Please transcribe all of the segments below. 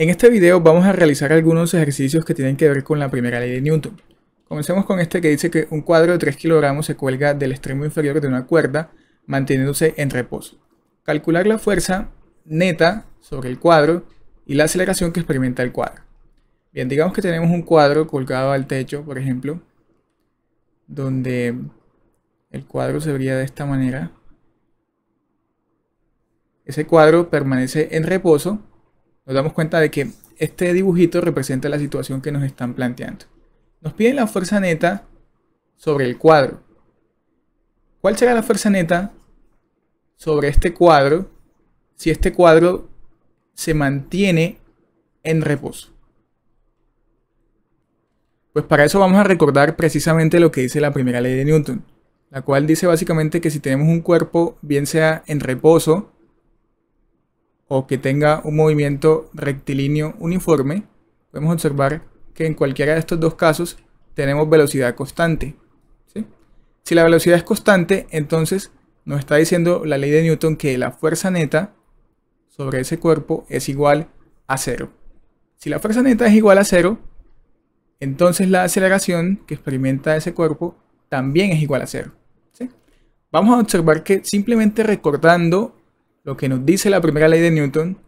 En este video vamos a realizar algunos ejercicios que tienen que ver con la primera ley de Newton. Comencemos con este que dice que un cuadro de 3 kilogramos se cuelga del extremo inferior de una cuerda manteniéndose en reposo. Calcular la fuerza neta sobre el cuadro y la aceleración que experimenta el cuadro. Bien, digamos que tenemos un cuadro colgado al techo, por ejemplo, donde el cuadro se vería de esta manera. Ese cuadro permanece en reposo nos damos cuenta de que este dibujito representa la situación que nos están planteando. Nos piden la fuerza neta sobre el cuadro. ¿Cuál será la fuerza neta sobre este cuadro si este cuadro se mantiene en reposo? Pues para eso vamos a recordar precisamente lo que dice la primera ley de Newton, la cual dice básicamente que si tenemos un cuerpo, bien sea en reposo, o que tenga un movimiento rectilíneo uniforme, podemos observar que en cualquiera de estos dos casos tenemos velocidad constante. Si la velocidad es constante, entonces nos está diciendo la ley de Newton que la fuerza neta sobre ese cuerpo es igual a cero. Si la fuerza neta es igual a cero, entonces la aceleración que experimenta ese cuerpo también es igual a cero. Vamos a observar que simplemente recordando lo que nos dice la primera ley de Newton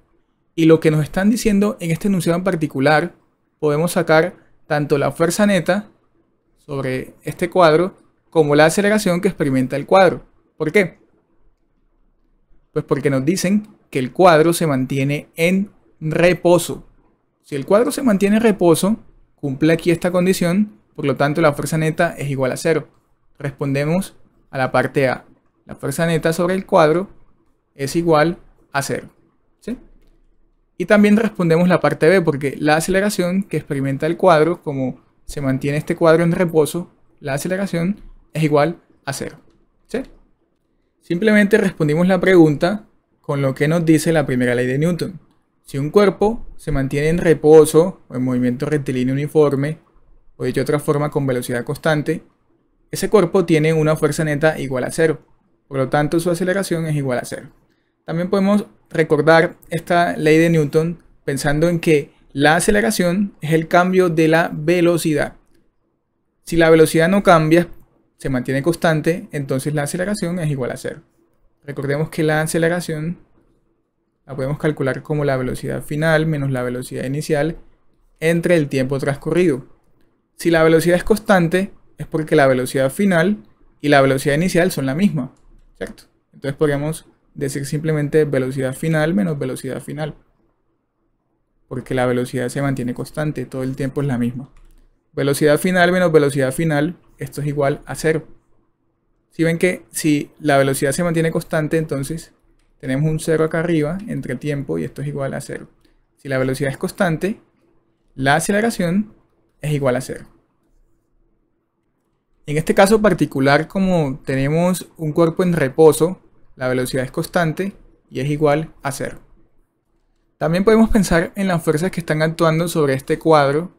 y lo que nos están diciendo en este enunciado en particular, podemos sacar tanto la fuerza neta sobre este cuadro como la aceleración que experimenta el cuadro. ¿Por qué? Pues porque nos dicen que el cuadro se mantiene en reposo. Si el cuadro se mantiene en reposo, cumple aquí esta condición, por lo tanto la fuerza neta es igual a cero. Respondemos a la parte A. La fuerza neta sobre el cuadro es igual a cero. ¿sí? Y también respondemos la parte B, porque la aceleración que experimenta el cuadro, como se mantiene este cuadro en reposo, la aceleración es igual a cero. ¿sí? Simplemente respondimos la pregunta con lo que nos dice la primera ley de Newton. Si un cuerpo se mantiene en reposo o en movimiento rectilíneo uniforme, o dicho de otra forma con velocidad constante, ese cuerpo tiene una fuerza neta igual a cero. Por lo tanto, su aceleración es igual a cero. También podemos recordar esta ley de Newton pensando en que la aceleración es el cambio de la velocidad. Si la velocidad no cambia, se mantiene constante, entonces la aceleración es igual a cero. Recordemos que la aceleración la podemos calcular como la velocidad final menos la velocidad inicial entre el tiempo transcurrido. Si la velocidad es constante, es porque la velocidad final y la velocidad inicial son la misma, ¿cierto? Entonces podríamos decir simplemente velocidad final menos velocidad final. Porque la velocidad se mantiene constante, todo el tiempo es la misma. Velocidad final menos velocidad final, esto es igual a cero. Si ven que si la velocidad se mantiene constante, entonces tenemos un cero acá arriba entre tiempo y esto es igual a cero. Si la velocidad es constante, la aceleración es igual a cero. En este caso particular, como tenemos un cuerpo en reposo, la velocidad es constante y es igual a cero. También podemos pensar en las fuerzas que están actuando sobre este cuadro,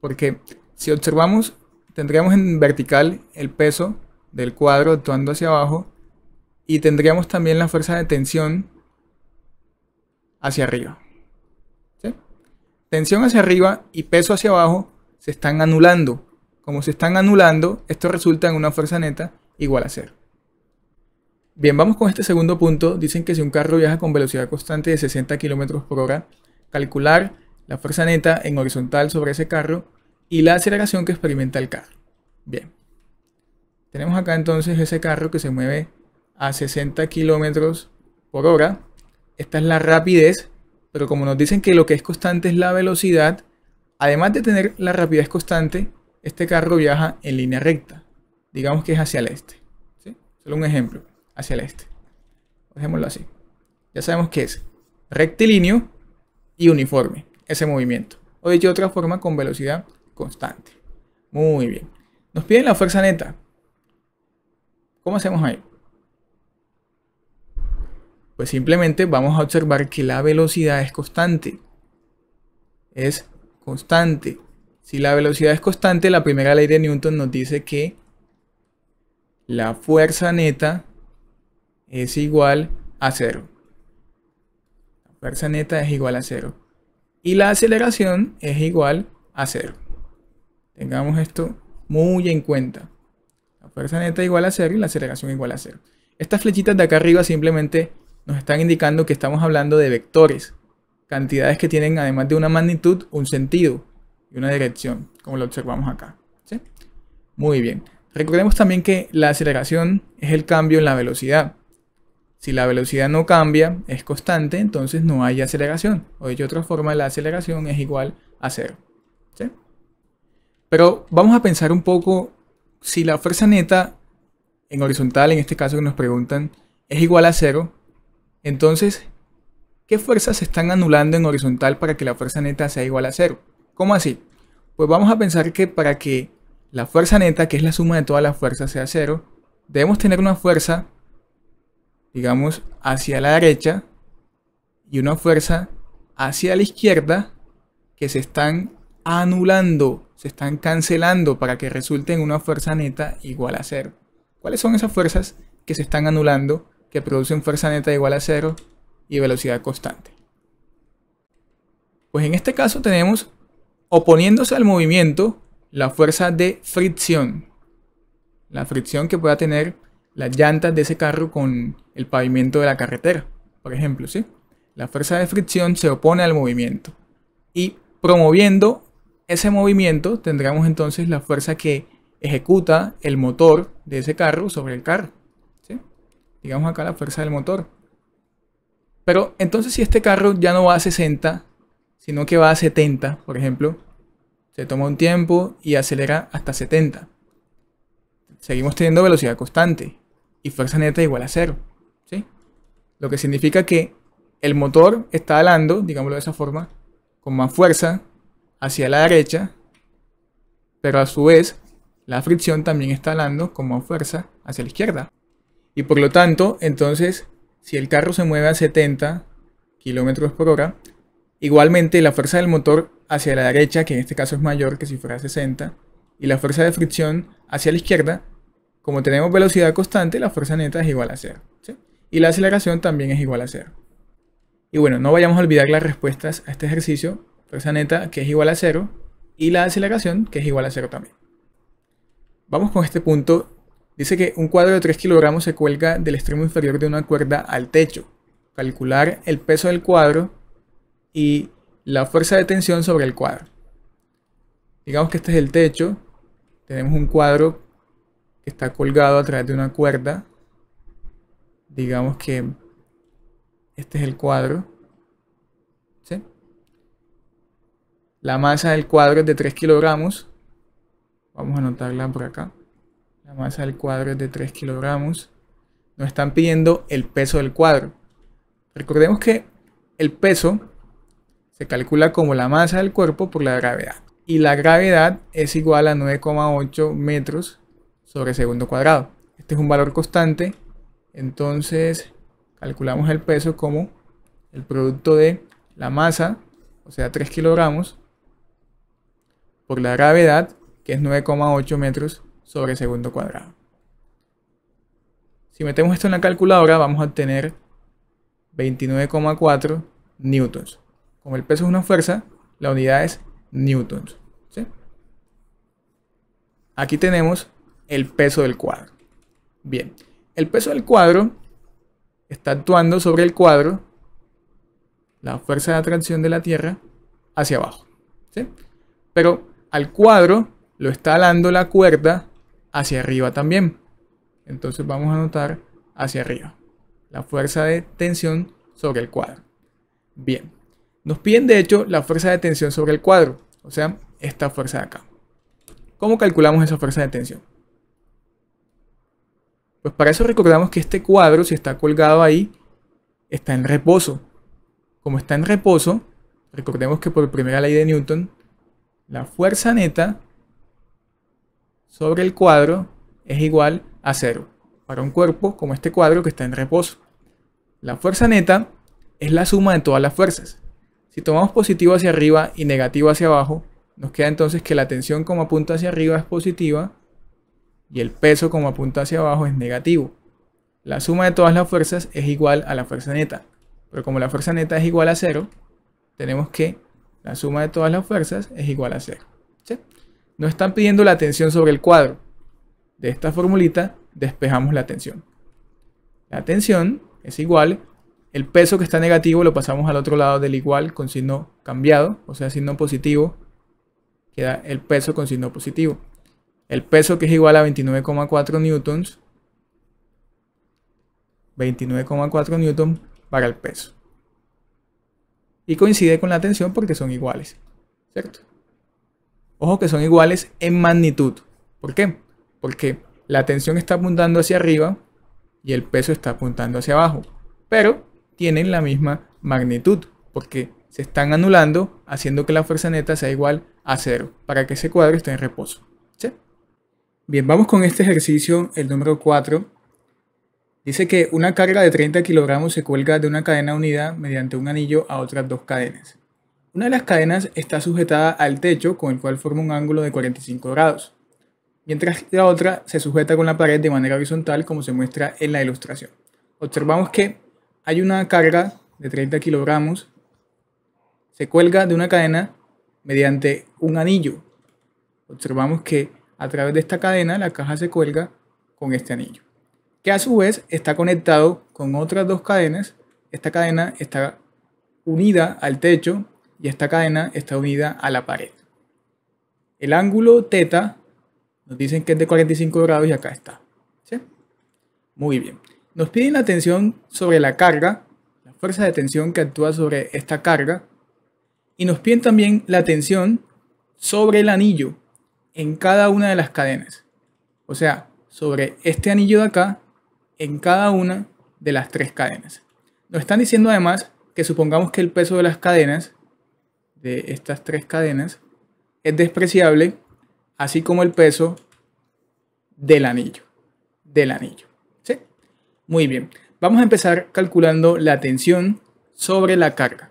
porque si observamos, tendríamos en vertical el peso del cuadro actuando hacia abajo y tendríamos también la fuerza de tensión hacia arriba. Tensión hacia arriba y peso hacia abajo se están anulando. Como se están anulando, esto resulta en una fuerza neta igual a cero. Bien, vamos con este segundo punto. Dicen que si un carro viaja con velocidad constante de 60 km por hora, calcular la fuerza neta en horizontal sobre ese carro y la aceleración que experimenta el carro. Bien. Tenemos acá entonces ese carro que se mueve a 60 km por hora. Esta es la rapidez, pero como nos dicen que lo que es constante es la velocidad, además de tener la rapidez constante, este carro viaja en línea recta. Digamos que es hacia el este. Solo un ejemplo hacia el este. Dejémoslo así. Ya sabemos que es rectilíneo y uniforme ese movimiento. O dicho de otra forma, con velocidad constante. Muy bien. Nos piden la fuerza neta. ¿Cómo hacemos ahí? Pues simplemente vamos a observar que la velocidad es constante. Es constante. Si la velocidad es constante, la primera ley de Newton nos dice que la fuerza neta es igual a cero. La fuerza neta es igual a cero. y la aceleración es igual a cero. Tengamos esto muy en cuenta. La fuerza neta igual a cero y la aceleración igual a cero. Estas flechitas de acá arriba simplemente nos están indicando que estamos hablando de vectores, cantidades que tienen además de una magnitud un sentido y una dirección, como lo observamos acá. Muy bien. Recordemos también que la aceleración es el cambio en la velocidad. Si la velocidad no cambia, es constante, entonces no hay aceleración. O de otra forma, la aceleración es igual a cero. Pero vamos a pensar un poco si la fuerza neta en horizontal, en este caso que nos preguntan, es igual a cero, entonces, ¿qué fuerzas se están anulando en horizontal para que la fuerza neta sea igual a cero? ¿Cómo así? Pues vamos a pensar que para que la fuerza neta, que es la suma de todas las fuerzas, sea cero, debemos tener una fuerza, digamos, hacia la derecha y una fuerza hacia la izquierda que se están anulando, se están cancelando para que resulte en una fuerza neta igual a cero. ¿Cuáles son esas fuerzas que se están anulando, que producen fuerza neta igual a cero y velocidad constante? Pues en este caso tenemos, oponiéndose al movimiento, la fuerza de fricción. La fricción que pueda tener las llantas de ese carro con el pavimento de la carretera, por ejemplo, ¿sí? La fuerza de fricción se opone al movimiento. Y promoviendo ese movimiento tendremos entonces la fuerza que ejecuta el motor de ese carro sobre el carro. ¿sí? Digamos acá la fuerza del motor. Pero entonces si este carro ya no va a 60, sino que va a 70, por ejemplo, se toma un tiempo y acelera hasta 70. Seguimos teniendo velocidad constante y fuerza neta igual a cero. ¿sí? Lo que significa que el motor está alando, digámoslo de esa forma, con más fuerza hacia la derecha, pero a su vez la fricción también está alando con más fuerza hacia la izquierda. Y por lo tanto, entonces, si el carro se mueve a 70 km por hora, igualmente la fuerza del motor hacia la derecha, que en este caso es mayor que si fuera 60, y la fuerza de fricción hacia la izquierda, como tenemos velocidad constante, la fuerza neta es igual a cero. Y la aceleración también es igual a cero. Y bueno, no vayamos a olvidar las respuestas a este ejercicio. Fuerza neta que es igual a cero y la aceleración que es igual a cero también. Vamos con este punto. Dice que un cuadro de 3 kilogramos se cuelga del extremo inferior de una cuerda al techo. Calcular el peso del cuadro y la fuerza de tensión sobre el cuadro. Digamos que este es el techo. Tenemos un cuadro está colgado a través de una cuerda. Digamos que este es el cuadro. La masa del cuadro es de 3 kilogramos. Vamos a anotarla por acá. La masa del cuadro es de 3 kilogramos. Nos están pidiendo el peso del cuadro. Recordemos que el peso se calcula como la masa del cuerpo por la gravedad. Y la gravedad es igual a 9,8 metros sobre segundo cuadrado. Este es un valor constante. Entonces calculamos el peso como el producto de la masa, o sea 3 kilogramos, por la gravedad, que es 9,8 metros sobre segundo cuadrado. Si metemos esto en la calculadora vamos a obtener 29,4 newtons. Como el peso es una fuerza, la unidad es newtons. Aquí tenemos el peso del cuadro. Bien, el peso del cuadro está actuando sobre el cuadro la fuerza de atracción de la Tierra hacia abajo. Pero al cuadro lo está alando la cuerda hacia arriba también. Entonces vamos a anotar hacia arriba. La fuerza de tensión sobre el cuadro. Bien. Nos piden de hecho la fuerza de tensión sobre el cuadro, o sea, esta fuerza de acá. ¿Cómo calculamos esa fuerza de tensión? Pues para eso recordamos que este cuadro, si está colgado ahí, está en reposo. Como está en reposo, recordemos que por primera ley de Newton, la fuerza neta sobre el cuadro es igual a cero. Para un cuerpo como este cuadro que está en reposo. La fuerza neta es la suma de todas las fuerzas. Si tomamos positivo hacia arriba y negativo hacia abajo, nos queda entonces que la tensión como apunta hacia arriba es positiva y el peso como apunta hacia abajo es negativo. La suma de todas las fuerzas es igual a la fuerza neta. Pero como la fuerza neta es igual a cero, tenemos que la suma de todas las fuerzas es igual a 0. Nos están pidiendo la tensión sobre el cuadro. De esta formulita despejamos la tensión. La tensión es igual, el peso que está negativo lo pasamos al otro lado del igual con signo cambiado, o sea, signo positivo, queda el peso con signo positivo. El peso que es igual a 29,4 newtons, 29,4 newtons para el peso. Y coincide con la tensión porque son iguales, ¿cierto? Ojo que son iguales en magnitud. ¿Por qué? Porque la tensión está apuntando hacia arriba y el peso está apuntando hacia abajo. Pero tienen la misma magnitud porque se están anulando haciendo que la fuerza neta sea igual a cero para que ese cuadro esté en reposo. Bien, vamos con este ejercicio, el número 4. Dice que una carga de 30 kilogramos se cuelga de una cadena unida mediante un anillo a otras dos cadenas. Una de las cadenas está sujetada al techo con el cual forma un ángulo de 45 grados, mientras que la otra se sujeta con la pared de manera horizontal como se muestra en la ilustración. Observamos que hay una carga de 30 kilogramos, se cuelga de una cadena mediante un anillo. Observamos que a través de esta cadena la caja se cuelga con este anillo, que a su vez está conectado con otras dos cadenas. Esta cadena está unida al techo y esta cadena está unida a la pared. El ángulo teta nos dicen que es de 45 grados y acá está. Muy bien. Nos piden la tensión sobre la carga, la fuerza de tensión que actúa sobre esta carga. Y nos piden también la tensión sobre el anillo en cada una de las cadenas. O sea, sobre este anillo de acá en cada una de las tres cadenas. Nos están diciendo además que supongamos que el peso de las cadenas de estas tres cadenas es despreciable, así como el peso del anillo. Del anillo. ¿sí? Muy bien. Vamos a empezar calculando la tensión sobre la carga,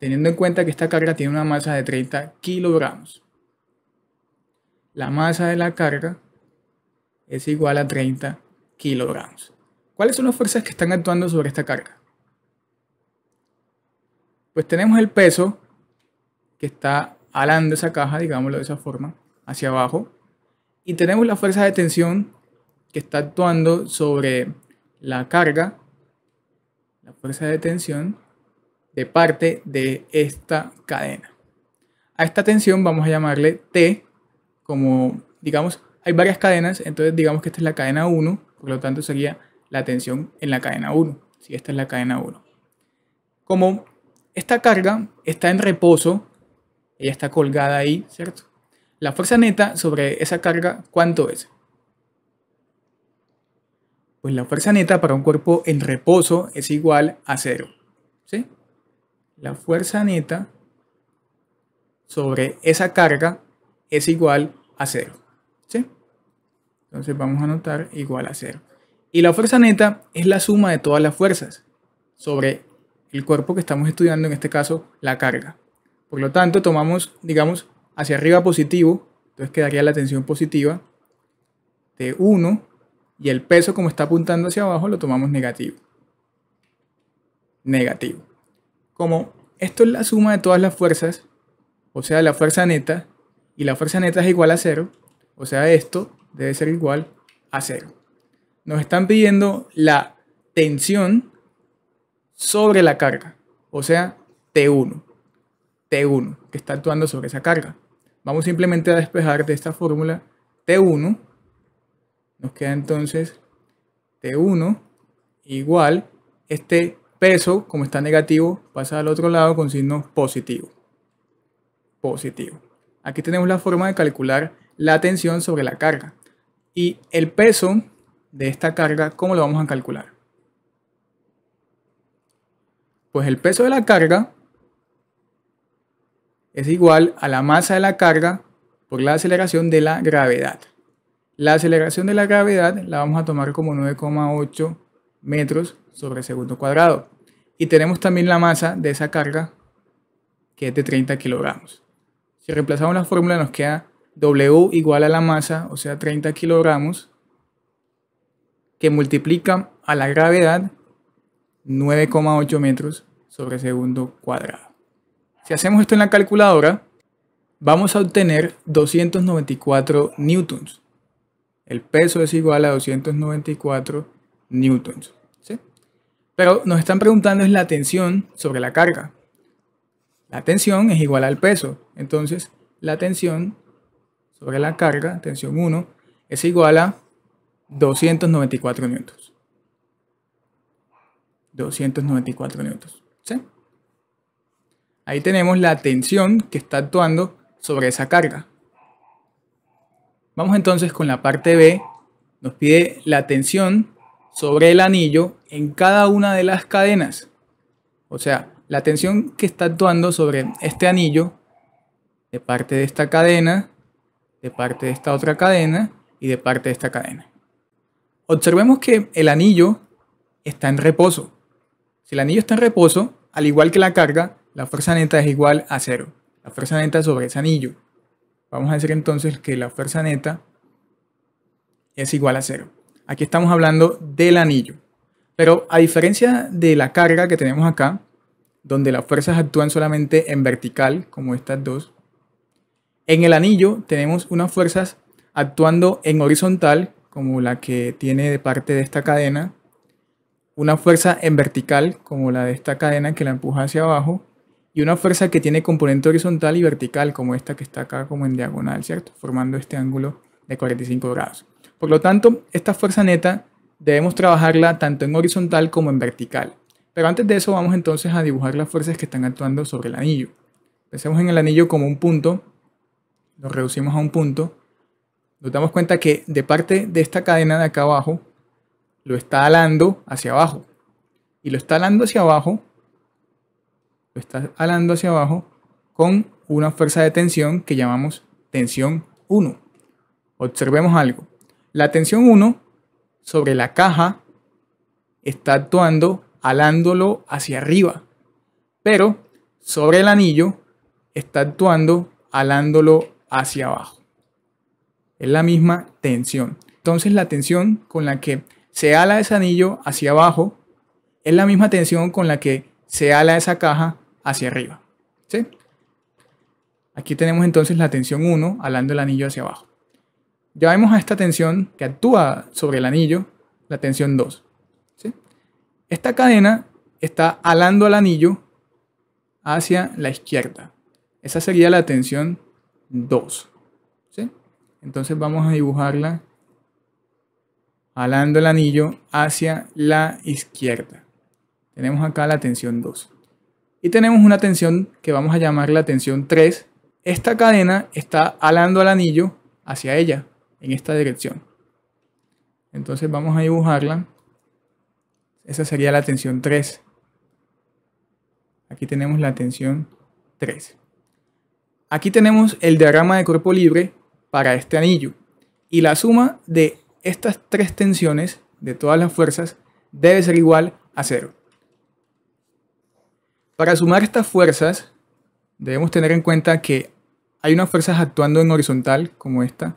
teniendo en cuenta que esta carga tiene una masa de 30 kilogramos. La masa de la carga es igual a 30 kilogramos. ¿Cuáles son las fuerzas que están actuando sobre esta carga? Pues tenemos el peso que está alando esa caja, digámoslo de esa forma, hacia abajo. Y tenemos la fuerza de tensión que está actuando sobre la carga, la fuerza de tensión de parte de esta cadena. A esta tensión vamos a llamarle T, como digamos, hay varias cadenas, entonces digamos que esta es la cadena 1, por lo tanto sería la tensión en la cadena 1, si esta es la cadena 1. Como esta carga está en reposo, ella está colgada ahí, ¿cierto? La fuerza neta sobre esa carga, ¿cuánto es? Pues la fuerza neta para un cuerpo en reposo es igual a cero. ¿sí? La fuerza neta sobre esa carga es igual a cero. ¿sí? Entonces vamos a anotar igual a cero. Y la fuerza neta es la suma de todas las fuerzas sobre el cuerpo que estamos estudiando, en este caso la carga. Por lo tanto, tomamos, digamos, hacia arriba positivo, entonces quedaría la tensión positiva de 1 y el peso como está apuntando hacia abajo lo tomamos negativo. Negativo. Como esto es la suma de todas las fuerzas, o sea, la fuerza neta, y la fuerza neta es igual a 0, o sea, esto debe ser igual a 0. Nos están pidiendo la tensión sobre la carga, o sea, T1. T1, que está actuando sobre esa carga. Vamos simplemente a despejar de esta fórmula T1. Nos queda entonces T1 igual este peso, como está negativo, pasa al otro lado con signo positivo. Positivo. Aquí tenemos la forma de calcular la tensión sobre la carga. Y el peso de esta carga, ¿cómo lo vamos a calcular? Pues el peso de la carga es igual a la masa de la carga por la aceleración de la gravedad. La aceleración de la gravedad la vamos a tomar como 9,8 metros sobre segundo cuadrado. Y tenemos también la masa de esa carga que es de 30 kilogramos. Si reemplazamos la fórmula nos queda W igual a la masa, o sea 30 kilogramos, que multiplica a la gravedad 9,8 metros sobre segundo cuadrado. Si hacemos esto en la calculadora, vamos a obtener 294 newtons. El peso es igual a 294 newtons. Pero nos están preguntando es la tensión sobre la carga. La tensión es igual al peso. Entonces, la tensión sobre la carga, tensión 1, es igual a 294 newtons. 294 newtons. Ahí tenemos la tensión que está actuando sobre esa carga. Vamos entonces con la parte B. Nos pide la tensión sobre el anillo en cada una de las cadenas. O sea, la tensión que está actuando sobre este anillo de parte de esta cadena, de parte de esta otra cadena y de parte de esta cadena. Observemos que el anillo está en reposo. Si el anillo está en reposo, al igual que la carga, la fuerza neta es igual a cero. La fuerza neta sobre ese anillo. Vamos a decir entonces que la fuerza neta es igual a cero. Aquí estamos hablando del anillo. Pero a diferencia de la carga que tenemos acá, donde las fuerzas actúan solamente en vertical, como estas dos, en el anillo tenemos unas fuerzas actuando en horizontal, como la que tiene de parte de esta cadena, una fuerza en vertical, como la de esta cadena que la empuja hacia abajo, y una fuerza que tiene componente horizontal y vertical, como esta que está acá como en diagonal, ¿cierto? Formando este ángulo de 45 grados. Por lo tanto, esta fuerza neta debemos trabajarla tanto en horizontal como en vertical. Pero antes de eso vamos entonces a dibujar las fuerzas que están actuando sobre el anillo. Pensemos en el anillo como un punto, lo reducimos a un punto, nos damos cuenta que de parte de esta cadena de acá abajo, lo está alando hacia abajo. Y lo está alando hacia abajo, lo está alando hacia abajo con una fuerza de tensión que llamamos tensión 1. Observemos algo. La tensión 1 sobre la caja está actuando alándolo hacia arriba, pero sobre el anillo está actuando alándolo hacia abajo. Es la misma tensión. Entonces la tensión con la que se ala ese anillo hacia abajo es la misma tensión con la que se ala esa caja hacia arriba. ¿sí? Aquí tenemos entonces la tensión 1 alando el anillo hacia abajo. Ya vemos a esta tensión que actúa sobre el anillo, la tensión 2. Esta cadena está alando al anillo hacia la izquierda. Esa sería la tensión 2. Entonces vamos a dibujarla alando el anillo hacia la izquierda. Tenemos acá la tensión 2. Y tenemos una tensión que vamos a llamar la tensión 3. Esta cadena está alando al anillo hacia ella, en esta dirección. Entonces vamos a dibujarla esa sería la tensión 3. Aquí tenemos la tensión 3. Aquí tenemos el diagrama de cuerpo libre para este anillo. Y la suma de estas tres tensiones, de todas las fuerzas, debe ser igual a 0. Para sumar estas fuerzas, debemos tener en cuenta que hay unas fuerzas actuando en horizontal, como esta,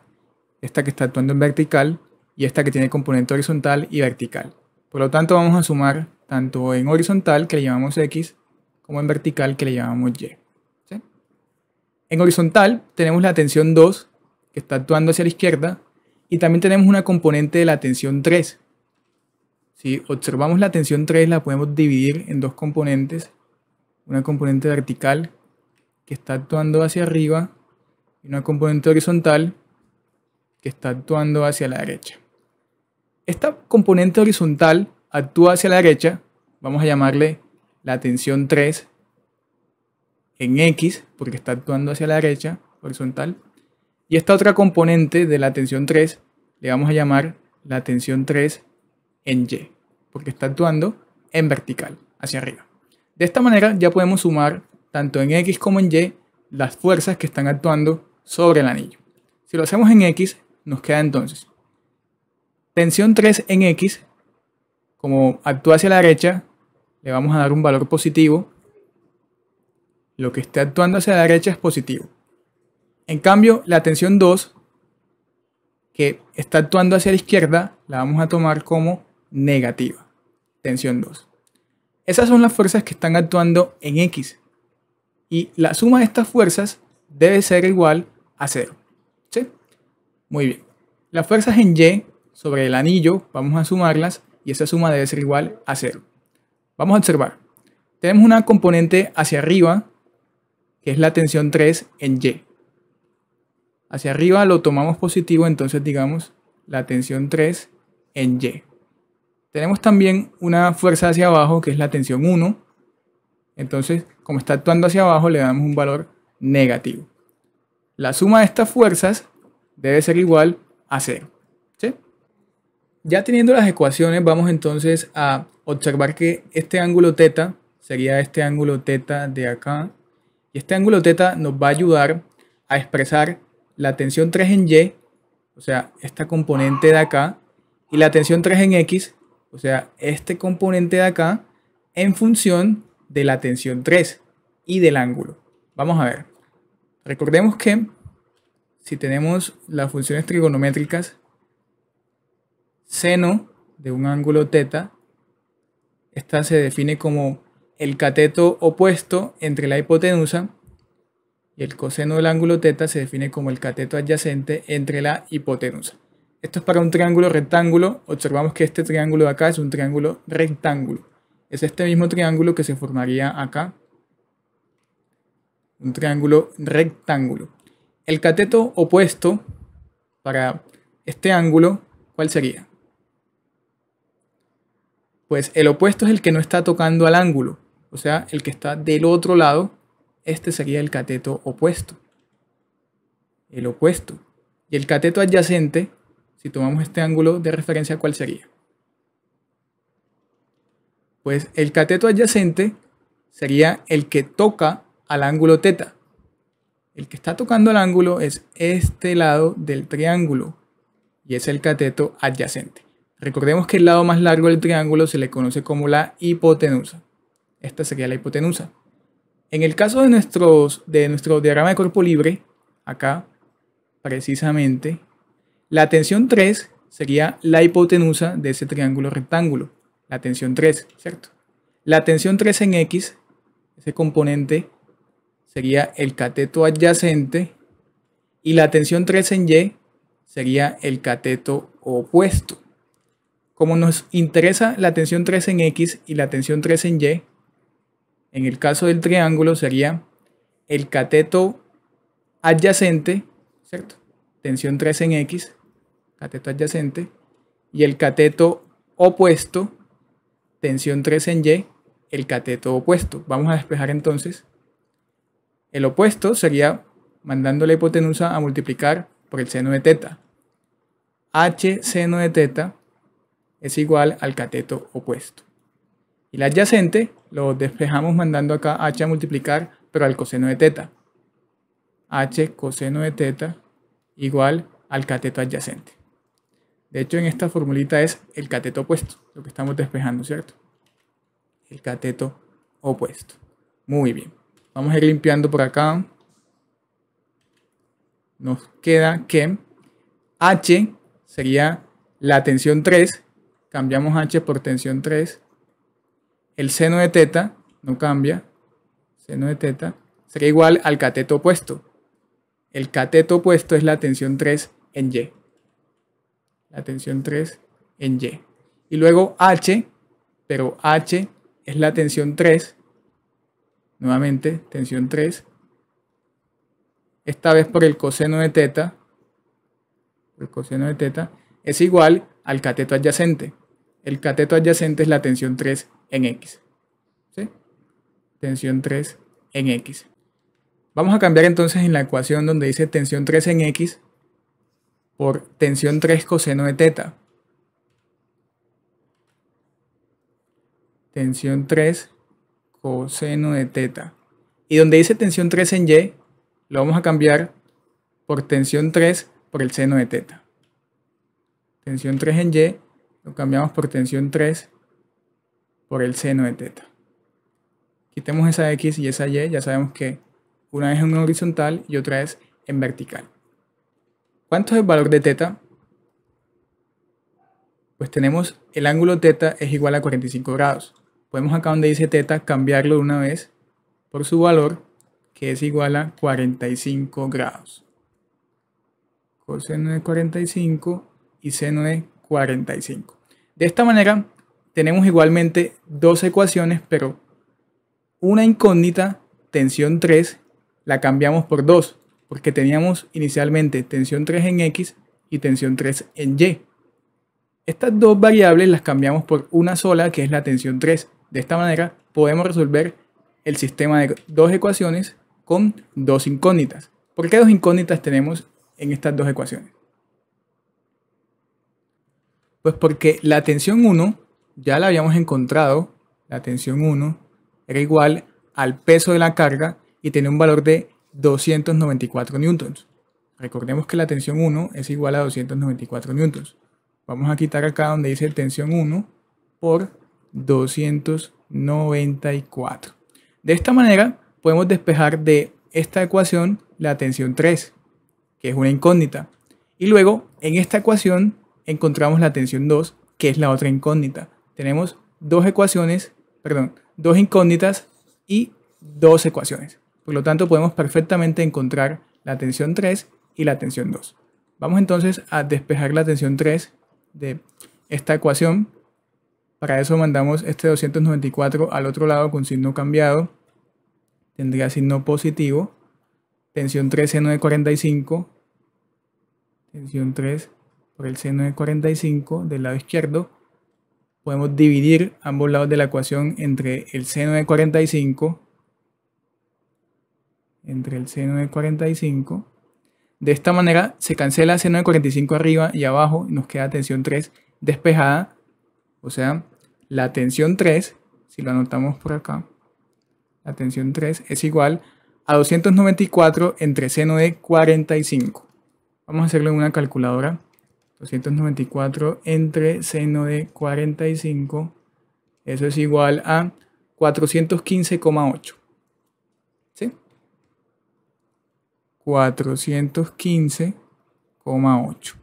esta que está actuando en vertical, y esta que tiene componente horizontal y vertical. Por lo tanto, vamos a sumar tanto en horizontal, que le llamamos X, como en vertical, que le llamamos Y. En horizontal tenemos la tensión 2, que está actuando hacia la izquierda, y también tenemos una componente de la tensión 3. Si observamos la tensión 3, la podemos dividir en dos componentes. Una componente vertical, que está actuando hacia arriba, y una componente horizontal, que está actuando hacia la derecha. Esta componente horizontal actúa hacia la derecha, vamos a llamarle la tensión 3 en X, porque está actuando hacia la derecha, horizontal. Y esta otra componente de la tensión 3 le vamos a llamar la tensión 3 en Y, porque está actuando en vertical, hacia arriba. De esta manera ya podemos sumar tanto en X como en Y las fuerzas que están actuando sobre el anillo. Si lo hacemos en X, nos queda entonces Tensión 3 en X, como actúa hacia la derecha, le vamos a dar un valor positivo. Lo que esté actuando hacia la derecha es positivo. En cambio, la tensión 2, que está actuando hacia la izquierda, la vamos a tomar como negativa. Tensión 2. Esas son las fuerzas que están actuando en X. Y la suma de estas fuerzas debe ser igual a 0. ¿Sí? Muy bien. Las fuerzas en Y sobre el anillo, vamos a sumarlas y esa suma debe ser igual a 0. Vamos a observar. Tenemos una componente hacia arriba, que es la tensión 3 en Y. Hacia arriba lo tomamos positivo, entonces digamos la tensión 3 en Y. Tenemos también una fuerza hacia abajo, que es la tensión 1. Entonces, como está actuando hacia abajo, le damos un valor negativo. La suma de estas fuerzas debe ser igual a 0. Ya teniendo las ecuaciones, vamos entonces a observar que este ángulo θ sería este ángulo θ de acá. Y este ángulo θ nos va a ayudar a expresar la tensión 3 en Y, o sea, esta componente de acá, y la tensión 3 en X, o sea, este componente de acá, en función de la tensión 3 y del ángulo. Vamos a ver. Recordemos que si tenemos las funciones trigonométricas, seno de un ángulo θ, esta se define como el cateto opuesto entre la hipotenusa y el coseno del ángulo θ se define como el cateto adyacente entre la hipotenusa. Esto es para un triángulo rectángulo. Observamos que este triángulo de acá es un triángulo rectángulo. Es este mismo triángulo que se formaría acá. Un triángulo rectángulo. El cateto opuesto para este ángulo, ¿cuál sería? Pues el opuesto es el que no está tocando al ángulo, o sea, el que está del otro lado, este sería el cateto opuesto. El opuesto. Y el cateto adyacente, si tomamos este ángulo de referencia, ¿cuál sería? Pues el cateto adyacente sería el que toca al ángulo θ. El que está tocando al ángulo es este lado del triángulo y es el cateto adyacente. Recordemos que el lado más largo del triángulo se le conoce como la hipotenusa. Esta sería la hipotenusa. En el caso de, nuestros, de nuestro diagrama de cuerpo libre, acá, precisamente, la tensión 3 sería la hipotenusa de ese triángulo rectángulo. La tensión 3, ¿cierto? La tensión 3 en X, ese componente, sería el cateto adyacente. Y la tensión 3 en Y sería el cateto opuesto. Como nos interesa la tensión 3 en X y la tensión 3 en Y, en el caso del triángulo sería el cateto adyacente, ¿cierto? Tensión 3 en X, cateto adyacente, y el cateto opuesto, tensión 3 en Y, el cateto opuesto. Vamos a despejar entonces. El opuesto sería mandando la hipotenusa a multiplicar por el seno de teta. H seno de teta es igual al cateto opuesto. Y la adyacente lo despejamos mandando acá h a multiplicar, pero al coseno de teta. h coseno de teta igual al cateto adyacente. De hecho, en esta formulita es el cateto opuesto, lo que estamos despejando, ¿cierto? El cateto opuesto. Muy bien. Vamos a ir limpiando por acá. Nos queda que H sería la tensión 3 cambiamos h por tensión 3. El seno de teta no cambia. Seno de teta sería igual al cateto opuesto. El cateto opuesto es la tensión 3 en Y. La tensión 3 en Y. Y luego H, pero H es la tensión 3. Nuevamente, tensión 3. Esta vez por el coseno de teta. El coseno de teta es igual al cateto adyacente. El cateto adyacente es la tensión 3 en X. ¿Sí? Tensión 3 en X. Vamos a cambiar entonces en la ecuación donde dice tensión 3 en X por tensión 3 coseno de teta. Tensión 3 coseno de teta. Y donde dice tensión 3 en Y, lo vamos a cambiar por tensión 3 por el seno de teta. Tensión 3 en Y lo cambiamos por tensión 3 por el seno de teta. Quitemos esa X y esa Y, ya sabemos que una es en horizontal y otra es en vertical. ¿Cuánto es el valor de teta? Pues tenemos el ángulo teta es igual a 45 grados. Podemos acá donde dice teta cambiarlo de una vez por su valor que es igual a 45 grados. Coseno de 45 y seno de 45. De esta manera tenemos igualmente dos ecuaciones, pero una incógnita, tensión 3, la cambiamos por 2, porque teníamos inicialmente tensión 3 en X y tensión 3 en Y. Estas dos variables las cambiamos por una sola, que es la tensión 3. De esta manera podemos resolver el sistema de dos ecuaciones con dos incógnitas. ¿Por qué dos incógnitas tenemos en estas dos ecuaciones? Pues porque la tensión 1 ya la habíamos encontrado, la tensión 1 era igual al peso de la carga y tenía un valor de 294 newtons. Recordemos que la tensión 1 es igual a 294 newtons. Vamos a quitar acá donde dice tensión 1 por 294. De esta manera podemos despejar de esta ecuación la tensión 3, que es una incógnita. Y luego en esta ecuación encontramos la tensión 2, que es la otra incógnita. Tenemos dos ecuaciones, perdón, dos incógnitas y dos ecuaciones. Por lo tanto, podemos perfectamente encontrar la tensión 3 y la tensión 2. Vamos entonces a despejar la tensión 3 de esta ecuación. Para eso mandamos este 294 al otro lado con signo cambiado. Tendría signo positivo. Tensión 3 seno de 45. Tensión 3 por el seno de 45 del lado izquierdo podemos dividir ambos lados de la ecuación entre el seno de 45 entre el seno de 45 de esta manera se cancela el seno de 45 arriba y abajo y nos queda tensión 3 despejada. O sea la tensión 3 si lo anotamos por acá la tensión 3 es igual a 294 entre seno de 45 vamos a hacerlo en una calculadora 294 entre seno de 45, eso es igual a 415,8. ¿Sí? 415,8.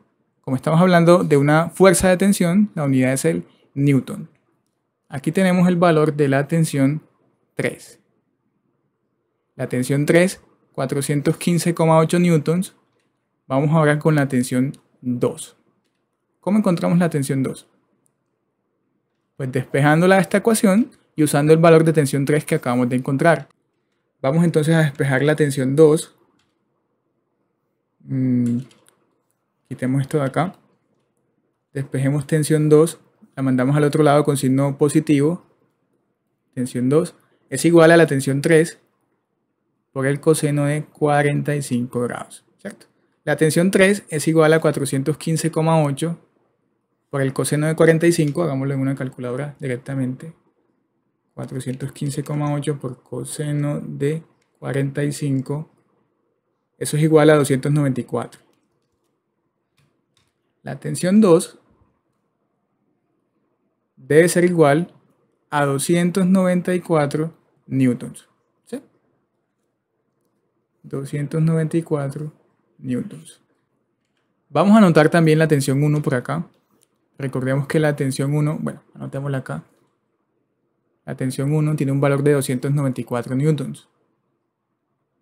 Como estamos hablando de una fuerza de tensión, la unidad es el newton. Aquí tenemos el valor de la tensión 3. La tensión 3, 415,8 newtons. Vamos ahora con la tensión 2. ¿Cómo encontramos la tensión 2? Pues despejándola de esta ecuación y usando el valor de tensión 3 que acabamos de encontrar. Vamos entonces a despejar la tensión 2. Mm, quitemos esto de acá. Despejemos tensión 2. La mandamos al otro lado con signo positivo. Tensión 2 es igual a la tensión 3 por el coseno de 45 grados. ¿cierto? La tensión 3 es igual a 415,8 por el coseno de 45, hagámoslo en una calculadora directamente. 415,8 por coseno de 45. Eso es igual a 294. La tensión 2 debe ser igual a 294 newtons. ¿sí? 294 newtons. Vamos a anotar también la tensión 1 por acá. Recordemos que la tensión 1, bueno, anotémosla acá. La tensión 1 tiene un valor de 294 newtons.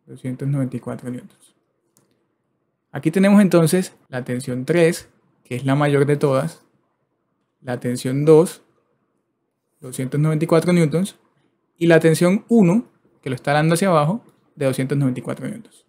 294 newtons. Aquí tenemos entonces la tensión 3, que es la mayor de todas. La tensión 2, 294 newtons. Y la tensión 1, que lo está dando hacia abajo, de 294 newtons.